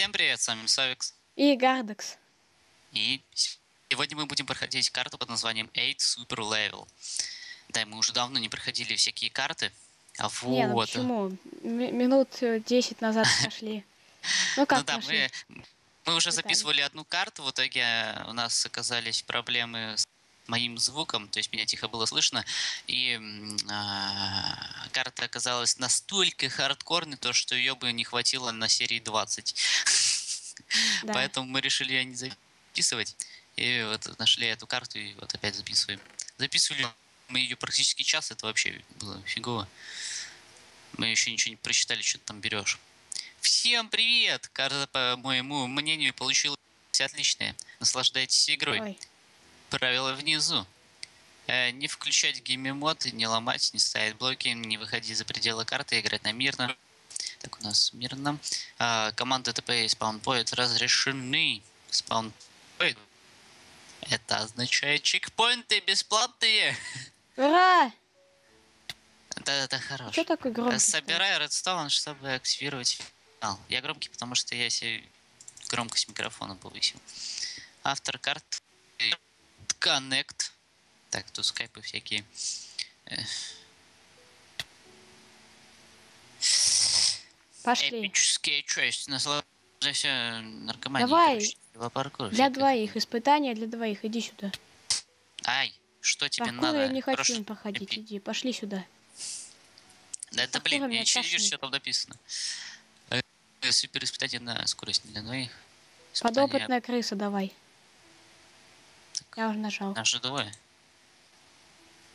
Всем привет, с вами Совикс. И Гардекс. И сегодня мы будем проходить карту под названием 8 Super Level. Да, мы уже давно не проходили всякие карты. А вот... Не, ну почему? М- минут 10 назад прошли. Ну как ну да, мы, мы уже записывали одну карту, в итоге э, у нас оказались проблемы с моим звуком, то есть меня тихо было слышно, и а, карта оказалась настолько хардкорной, то что ее бы не хватило на серии 20. Да. Поэтому мы решили ее не записывать. И вот нашли эту карту и вот опять записываем. Записывали мы ее практически час, это вообще было фигово. Мы еще ничего не прочитали, что ты там берешь. Всем привет! Карта, по моему мнению, получилась отличная. Наслаждайтесь игрой. Ой, Правила внизу. Э, не включать геймимод, не ломать, не ставить блоки, не выходить за пределы карты, играть на мирно. Так, у нас мирно. А, команды ТП и спаунпоинт разрешены. Спаунпоинт. Это означает чекпоинты бесплатные. Ура! Да, это хорошо. Что такой громкий? стал? Собирай редстоун, чтобы активировать финал. Я громкий, потому что я себе громкость микрофона повысил. Автор карт Connect. Так, тут скайпы всякие. Э, Пошли. Эпические части. Наслаждайся наркоманией. Давай. короче, Для двоих. Испытания для двоих. Иди сюда. Ай, что тебе Паркур надо? я не хочу Прошу, им проходить. эпи- Иди, пошли сюда. Да это, блин, я еще тошнит. что там написано. Э, Супер испытание на скорость для двоих. Испытание Подопытная крыса, давай. Я уже нажал. на G2.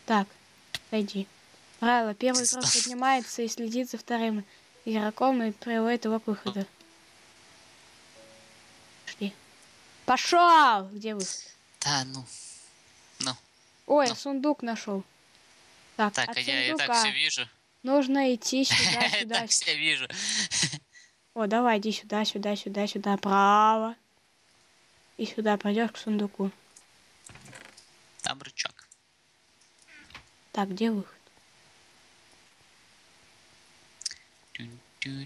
Так, пойди. Правило. Первый игрок поднимается и следит за вторым игроком и приводит его к выходу. Пошли. Пошел! Где выход? Да, ну. Ну, Ой, Ну. сундук нашел. Так, так, от а я и так все вижу. нужно идти сюда, сюда. так все вижу. О, давай, иди сюда, сюда, сюда, сюда, право. И сюда пройдешь к сундуку. Там рычаг. Так, где выход?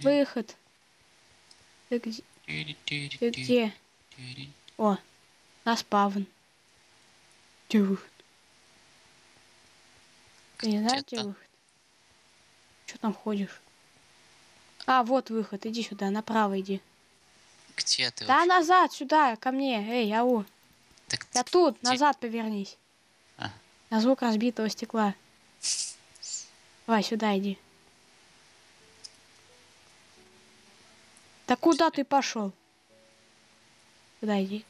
Выход. Ты где? Ты где? О, на спавн. Где выход? Ты не знаешь, где выход? Что там ходишь? А, вот выход, иди сюда, направо иди. Где ты? Да вообще? назад, сюда, ко мне. Эй, ау. Так Я ты тут, где? назад повернись. На звук разбитого стекла. Давай, сюда иди. Да куда ты пошел? Сюда иди.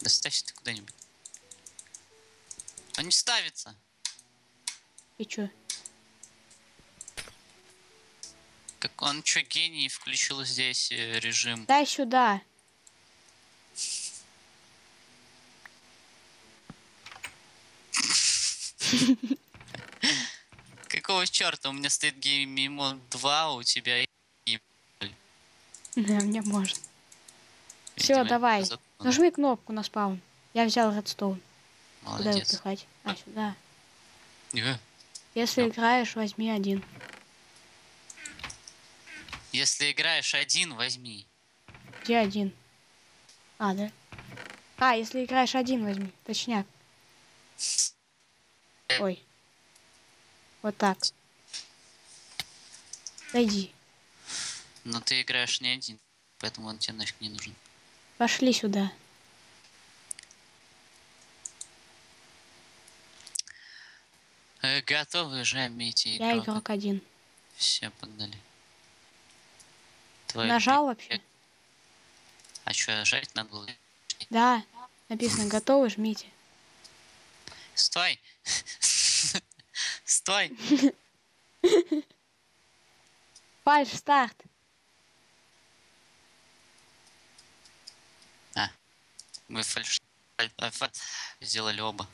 Да ставься ты куда-нибудь. Он не ставится. И чё? Как он что, гений, включил здесь э, режим. Дай сюда. Какого черта? У меня стоит геймимон 2, а у тебя и- Да, мне можно. Видимо, давай. Нажми кнопку на спаун. Я взял редстоун. Куда его Молодец. пихать? А, сюда. Э, Если играешь, возьми один. Если играешь один, возьми. Где один? А, да? А, если играешь один, возьми. Точняк. Ой. Вот так. Дойди. Но ты играешь не один, поэтому он тебе нафиг не нужен. Пошли сюда. Э, готовы, жмите Я игрок один. Все, погнали. Твой Нажал вообще? А что, жать надо было? Да. Написано готовы, жмите. Стой! Стой! Фальш старт. Мы фальш... фаль- а, фа- сделали оба.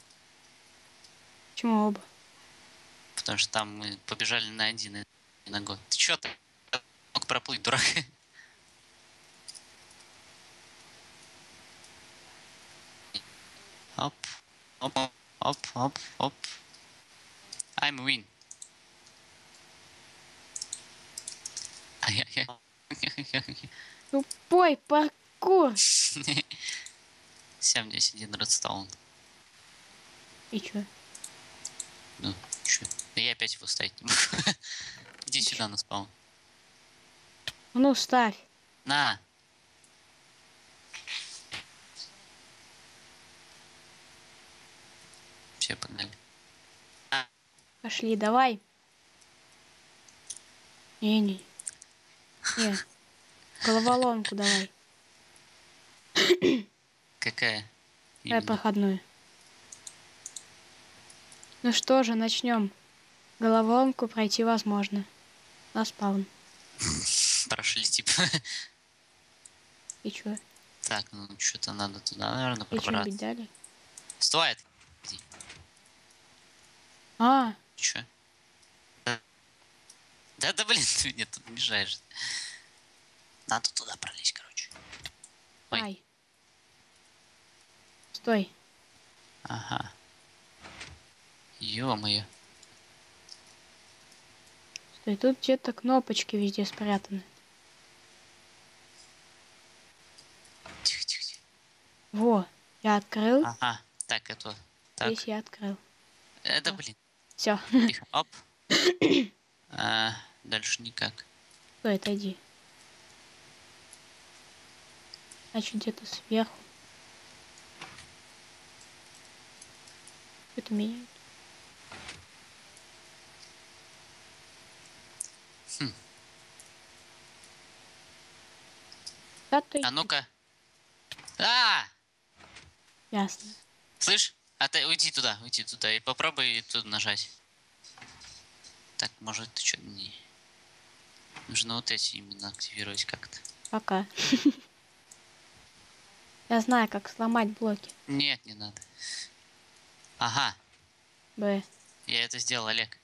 Почему оба? Потому что там мы побежали на один и на год. Ты чё ты? Мог проплыть, дурак. Оп, оп, оп, оп, оп. I'm win. Тупой паркур. 71 редстоун. И чё? Ну, чё? Да я опять его ставить не могу. Иди сюда на спаун. Ну, ставь. На. Все, погнали. Пошли, давай. Не-не. Не. Головоломку давай. Какая? Именно. проходную. Ну что же, начнем. Головоломку пройти возможно. На спаун. Прошли, типа. И чё? Так, ну что-то надо туда, наверное, И что-нибудь пробраться. дали? Стой! А, Чё? Да, да, блин, ты мне тут мешаешь. Надо туда пролезть, короче. Ой. ай. Стой. Ага. Ё-моё. Стой, тут где-то кнопочки везде спрятаны. Тихо, тихо, тихо. Во, я открыл. Ага. Так, это... Так. Здесь я открыл. Это, Да. блин. Все. Оп. А, дальше никак. Стой, отойди. Значит, где-то сверху. Это меняет. Хм. Да ты. А ну-ка. А! Ясно. Слышь? А ты уйди туда, уйди туда и попробуй тут нажать. Так, может, ты что не... Нужно вот эти именно активировать как-то. Пока. Я знаю, как сломать блоки. Нет, не надо. Ага, Б. я это сделал, Олег.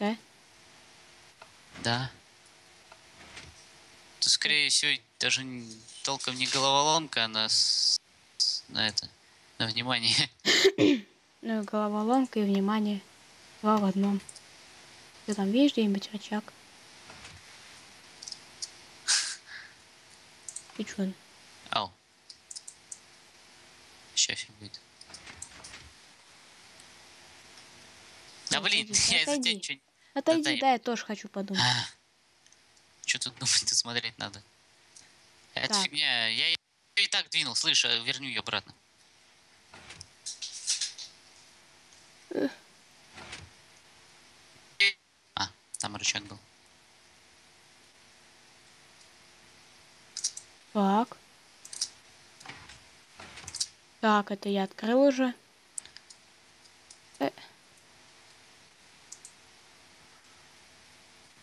Да? Да. Тут, скорее всего, даже толком не головоломка, а на, с- с- на это, на внимание. Ну и головоломка и внимание. Два в одном. Ты там видишь где-нибудь рычаг? И чё? Ау. Сейчас все будет. Да блин, Отойди, я из-за тебя ничего не... Отойди, да, я тоже хочу подумать. Что тут думать, тут смотреть надо. Это Так. фигня, я и так двинул, слышь, а верни ее обратно. А, там рычаг был. Так. Так, это я открыл уже. Э.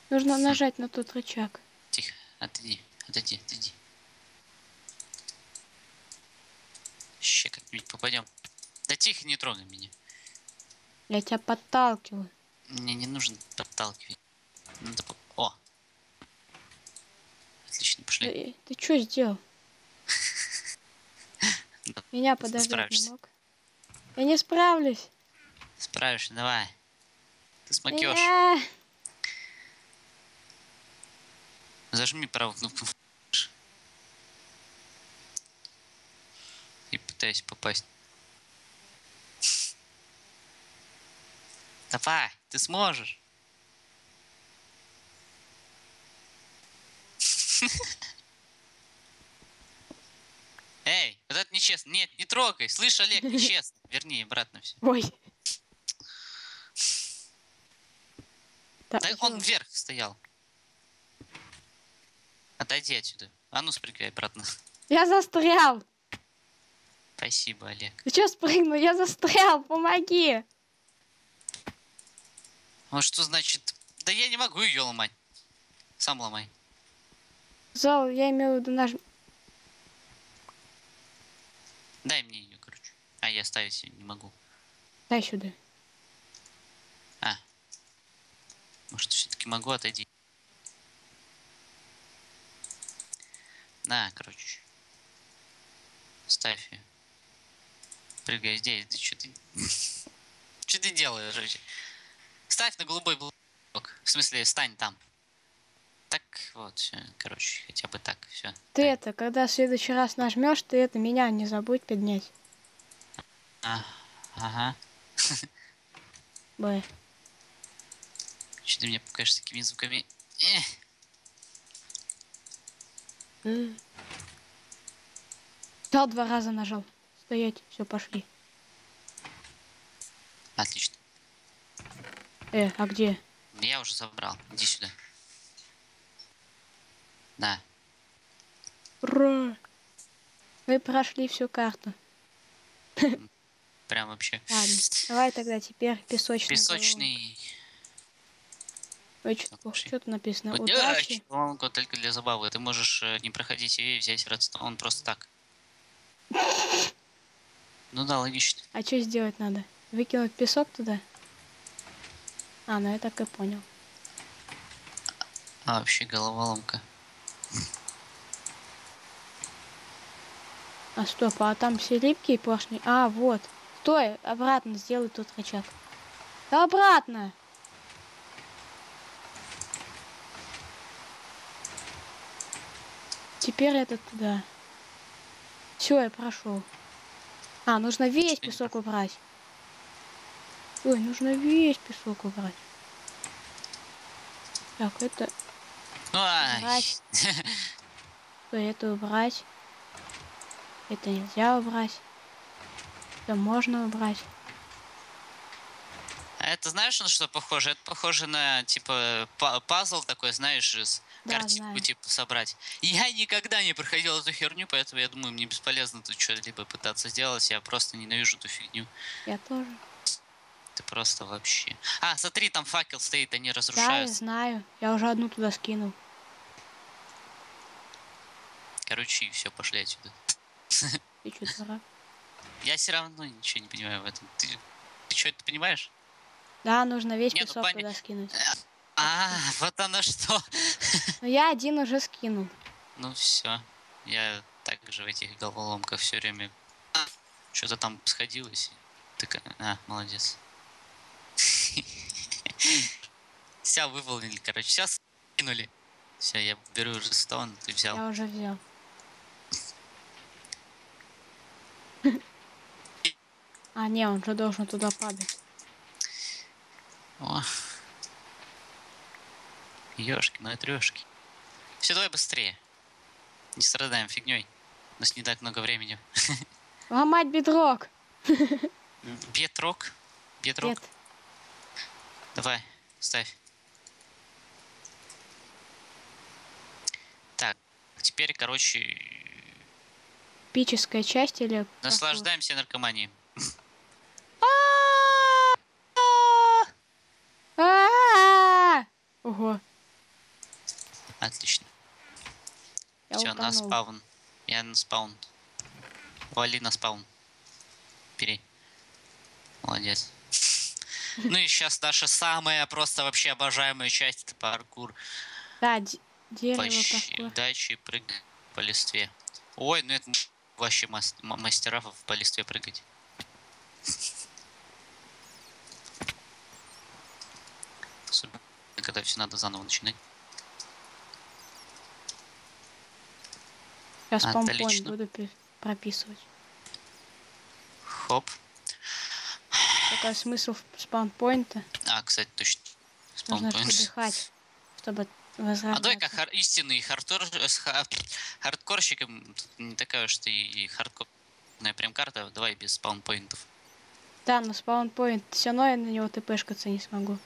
Нужно нажать на тот рычаг. Тихо, отойди, отойди, отойди. Ще как-нибудь попадем. Да тихо, не трогай меня. Я тебя подталкиваю. Мне не нужен подталкивать. Надо по- О! Отлично, пошли. Ты, ты что сделал? Меня ты подождать не мог. Я не справлюсь. Справишься, давай. Ты смокешь. Э, Зажми правую кнопку. И пытайся попасть. Давай, ты сможешь. Эй, вот это нечестно. Нет, не трогай. Слышь, Олег, нечестно. Верни обратно все. Ой. Да он всё. вверх стоял. Отойди отсюда. А ну спрыгай обратно. Я застрял. Спасибо, Олег. Ты что спрыгнул? Я застрял. Помоги. Ну что значит? Да я не могу ее ломать. Сам ломай. Зал, я имею в виду наш... Дай мне ее, короче. А я ставить ее не могу. Дай сюда. А. Может, все-таки могу отойти. На, короче. Ставь ее. Прыгай здесь. Ты что ты... Что ты делаешь вообще? Ставь на голубой блок. В смысле, стань там. Так, вот, всё, короче, хотя бы так, все. Ты это, когда в следующий раз нажмешь, ты это меня не забудь поднять. А, ага. Б. Что ты мне покажешь такими звуками? Эх, Дал два раза нажал. Стоять, все, пошли. отлично. Э, а где? Я уже забрал. Иди сюда. Да. Ура! Мы прошли всю карту. Прям вообще. Ладно, давай тогда теперь песочный. Песочный. Ой, что, Пошли. тут написано? Вот, Удачи. головоломка только для забавы. Ты можешь э, не проходить и взять редстоун просто так. Ну да, логично. А что сделать надо? Выкинуть песок туда? А, ну я так и понял. А вообще головоломка. А стоп, а там все липкие поршни? А, вот. Стой, обратно сделай тут рычаг. Да обратно! Теперь это туда. Все, я прошел. А, нужно весь песок убрать. Ой, нужно весь песок убрать. Так, это... Ай. Убрать. Ой, это убрать. Это нельзя убрать. Это можно убрать. А это знаешь, на что похоже? Это похоже на, типа, па- пазл такой, знаешь, из Да, картинку, знаю. типа, собрать. Я никогда не проходил эту херню, поэтому я думаю, мне бесполезно тут что-либо пытаться сделать. Я просто ненавижу эту фигню. Я тоже. Ты просто вообще... А, смотри, там факел стоит, они Да, я разрушаются. знаю. Я уже одну туда скинул. Короче, и все, пошли отсюда. Ты что, дурак? Я все равно ничего не понимаю в этом. Ты, ты что, это понимаешь? Да, нужно весь Не, ну, песок пони- туда скинуть. А, вот оно что. Но я один уже скинул. Ну все. Я также в этих головоломках все время что-то там сходилось. Так, а, молодец. Все выполнили, короче. Сейчас скинули. Все, я беру уже стоун, ты взял. Я уже взял. А, не, он же должен туда падать. О. Ёшки, ну трешки. Все, давай быстрее. Не страдаем фигней. У нас не так много времени. Ломать бедрок! Бетрок. Бетрок. Нет. Давай, ставь. Так, теперь, короче, Пическая часть или... наслаждаемся наркоманией. Ого, Отлично. Все, на спаун. Я на спаун. Вали на спаун. Бери. Молодец. Ну и сейчас наша самая просто вообще обожаемая часть это паркур. Да, дерево Почти паркур. дачи прыгать по листве. Ой, ну это вообще мастера по листве прыгать. Особенно, когда все надо заново начинать. Сейчас Отлично. буду пи- прописывать. Хоп. Какой смысл спаунпоинта? А, кстати, точно. Нужно Спаунпоинт. отдыхать, чтобы А давай-ка хар- истинный хардкор, с ха- хардкорщиком, не такая уж ты и хардкорная прям карта, давай без спаунпоинтов. Да, но спаунпоинт все равно я на него тпшкаться не смогу.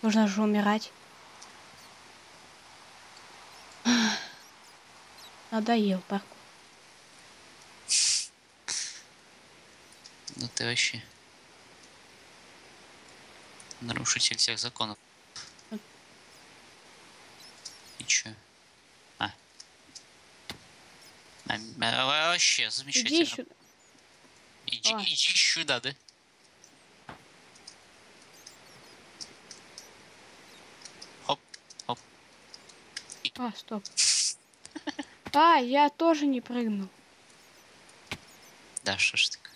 Нужно же умирать. Надоел паркур. Ну ты вообще нарушитель всех законов. И чё? А. А, а, вообще замечательно. Иди сюда. Иди, Ой. иди сюда, да? Хоп, хоп. А, стоп. А, я тоже не прыгнул. Да, что ж так.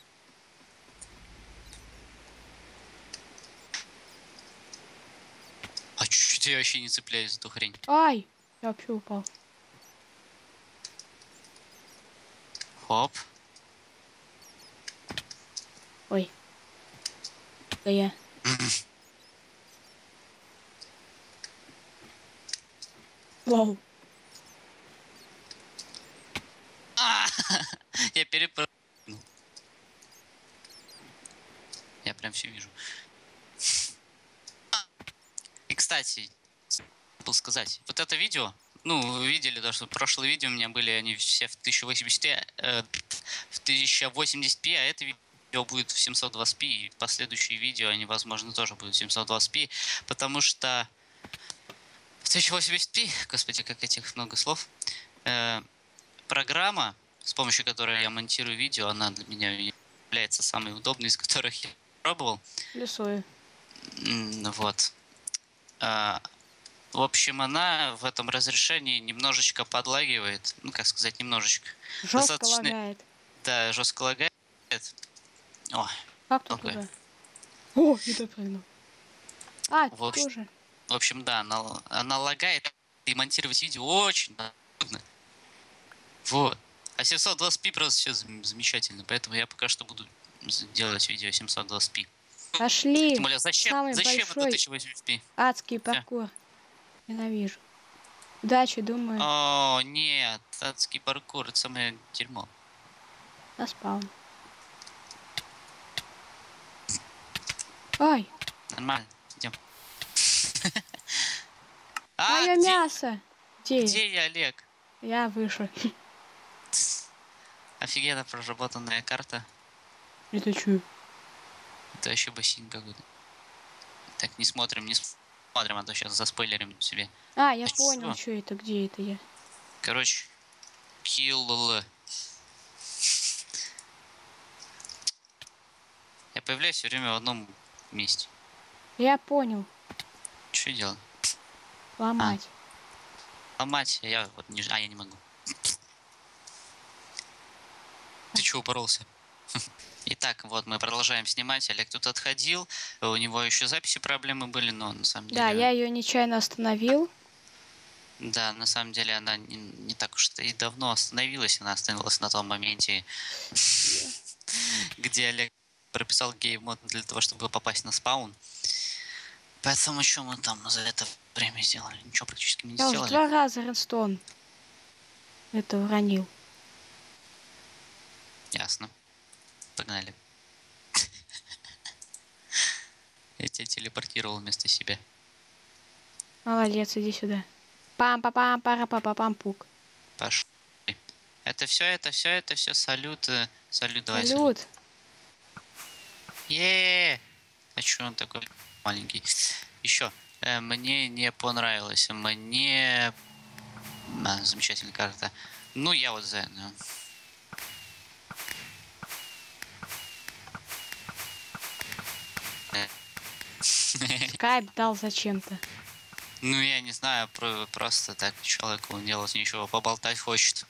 Чё Я вообще не цепляюсь за эту хрень. Ай! Я вообще упал. Хоп. Ой. Да я. Вау. А, Я перепрыгнул. Я прям все вижу. Кстати, забыл сказать, вот это видео, ну, вы видели, да, что прошлые видео у меня были, они все в 1080p, э, в 1080p, а это видео будет в 720p, и последующие видео, они, возможно, тоже будут в 720p, потому что в 1080p, господи, как этих много слов, э, программа, с помощью которой я монтирую видео, она для меня является самой удобной, из которых я пробовал. М, Вот. А, В общем, она в этом разрешении немножечко подлагивает. Ну, как сказать, немножечко. Жестко Достаточно- лагает. Да, жестко лагает. О, Как Окей. туда? О, не допрыгнул. А, В общем- тоже. в общем, да, она, она лагает. И монтировать видео очень трудно. Вот. А 720p просто все замечательно. Поэтому я пока что буду делать видео 720p. Тем более, зачем, самый зачем это большой 1080p? адский паркур. Ненавижу. Удачи, думаю, О, нет, адский паркур, это самое дерьмо. на спаун. Ай, Нормально, идем. мое А, где, мясо. Где? где я, Олег? Я выше. Офигенно проработанная карта. Это чё? Вообще бассейн какой-то. Так, не смотрим, не смотрим, а то сейчас заспойлерим себе. А, я А понял, что это, где это я. Короче, kill. Я появляюсь все время в одном месте. Я понял. Что делать? Ломать. Ломать, а я вот не... А, я не могу. Ты чего упоролся? Итак, вот мы продолжаем снимать. Олег тут отходил. У него еще записи проблемы были, но на самом деле... Да, я ее нечаянно остановил. Да, на самом деле она не, не так уж и давно остановилась. Она остановилась на том моменте, где Олег прописал геймод для того, чтобы попасть на спаун. Поэтому что мы там за это время сделали? Ничего практически не Я уже сделали. два раза Редстон это уронил. Ясно. Погнали. Я тебя телепортировал вместо себя. Молодец, иди сюда. пам па пам пара па па пам пук Пошли. Это все, это все, это все. Салют. э, Салют, давай. Салют. е А что он такой маленький? Еще. мне не понравилось. Мне... А, замечательная карта. Ну, я вот за... ну. Скайп дал зачем-то. Ну, я не знаю, про- просто так человеку делать ничего, поболтать хочет.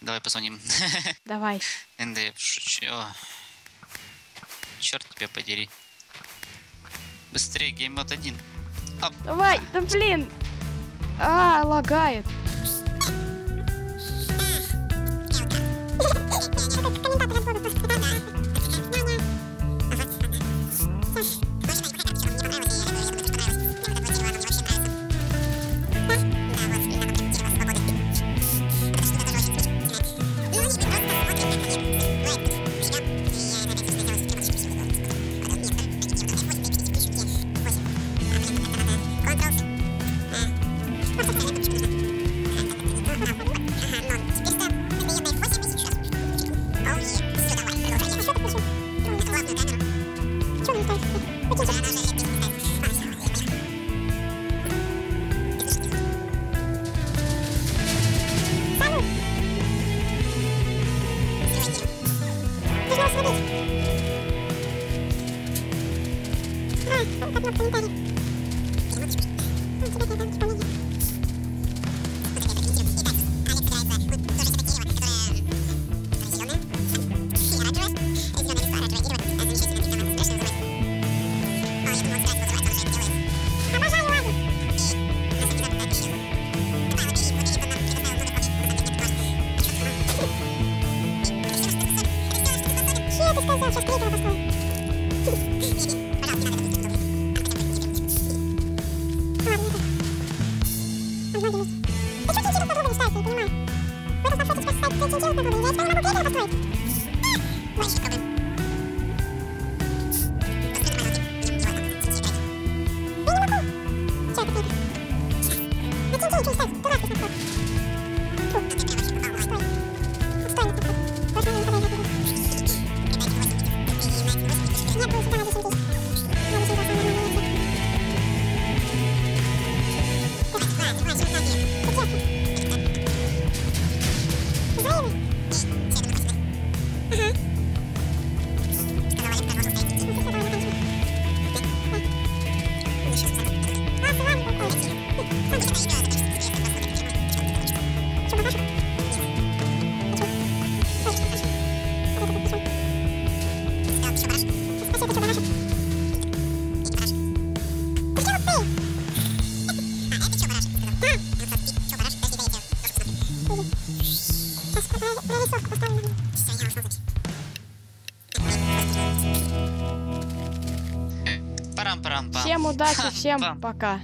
Давай позвоним. Давай. НД, шучу. Черт тебя подери. Быстрее, геймод один. Давай, да блин. А, лагает. のプリンタ。Парам-парам-пам. Всем всем Пам. пока.